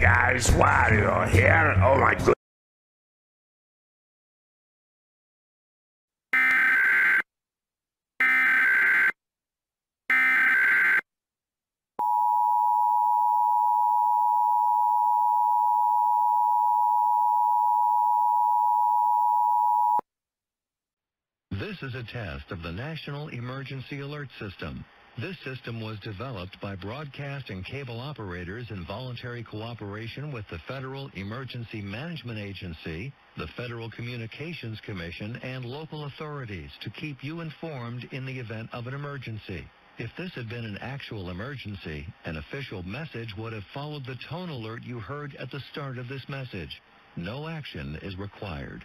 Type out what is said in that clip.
guys, Wario here. Oh my god. This is a test of the National Emergency Alert System. This system was developed by broadcast and cable operators in voluntary cooperation with the Federal Emergency Management Agency, the Federal Communications Commission, and local authorities to keep you informed in the event of an emergency. If this had been an actual emergency, an official message would have followed the tone alert you heard at the start of this message. No action is required.